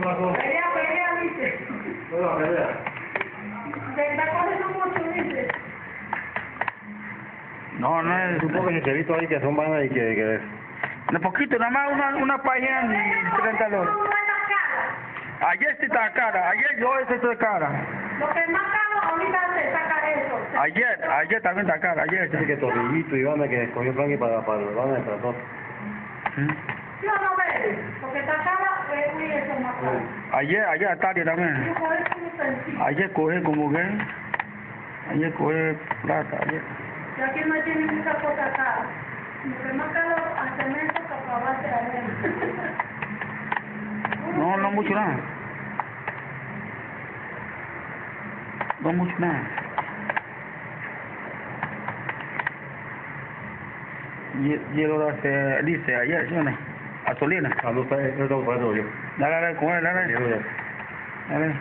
Pelea, pelea, dice. Bueno, pelea. Se está cogiendo mucho, dice. No, no es... Supongo que se visto ahí que son vanas y que... que... De poquito, nada más una, una página y 30 No dólares. Ayer sí está cara, ayer yo ese está cara. Lo que es más caro ahorita se saca eso. Ayer, ayer también está cara, ayer. Dice que Torrillito y banda que escogió Frankie para, para. ¿Mm? ¿Sí o no ves? Porque está cara, es muy caro. Ayer, ayer tarde también. Yo. Ayer coge como que... Ayer coge plata, ayer. Y aquí no tiene mucha cosa cara. Lo que más caro al cemento que la arena. No, no mucho nada. No mucho nada. Y, y el hora se dice ayer, ¿sí o no? Ah, no está, no está buscando yo. Dale, dale, con él, dale. Yo. Dale.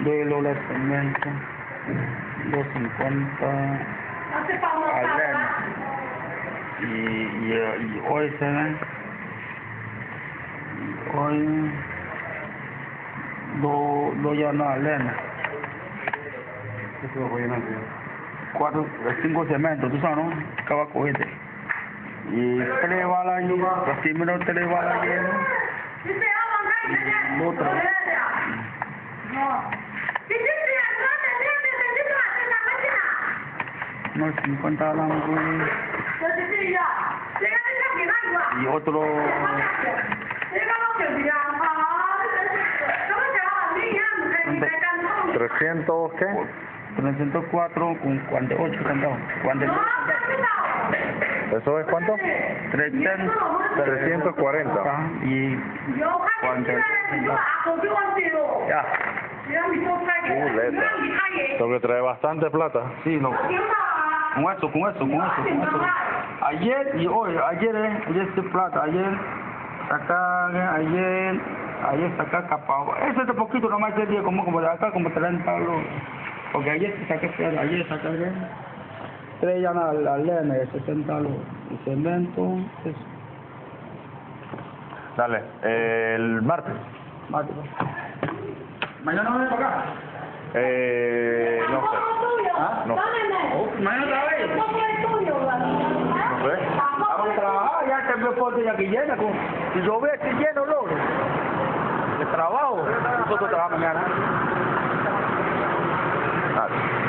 Dos lolas de cemento. Dos cincuenta. Hace para Arena. Y, y, y hoy se ve. Y hoy. Dos do ya no arena. Eso lo voy a llenar. Cuatro, cinco cementos, tú sabes, ¿no? Cohete. Y tres balas tres balas Y otra. No. Dice, sí, atrás de mí, necesito hacer la máquina. Unos cincuenta balas. Pues sí, ya. Llega esa que da igual. Y otro. Llega lo que diga. ¿cómo se va a mí? Ya, me cantó. 300, ¿qué? 304 con 48 centavos. 48 ¿Eso es cuánto? 300. 340. Ajá, Y Yo, Cuando- ya. Chuleta. Eso que trae bastante plata. Sí, no. Con eso, con eso, con eso, con eso. Ayer y hoy, ayer, eh, ayer se plata, ayer sacar, ayer, ayer sacar capao. Ese de poquito nomás ese día como, como de acá, como 30 euros. Porque ayer se saqué, pero ayer saqué, tres ya la, la lena de 60 euros. Y cemento, es Dale, eh, el martes. de- Mañana no para acá. Eh, no sé. ¿Ah? No. Oh, mañana otra vez. No sé. Vamos a trabajar, ya que me ya que llena. Con, si yo veo que lleno, logro. De trabajo, nosotros trabajamos mañana. Dale.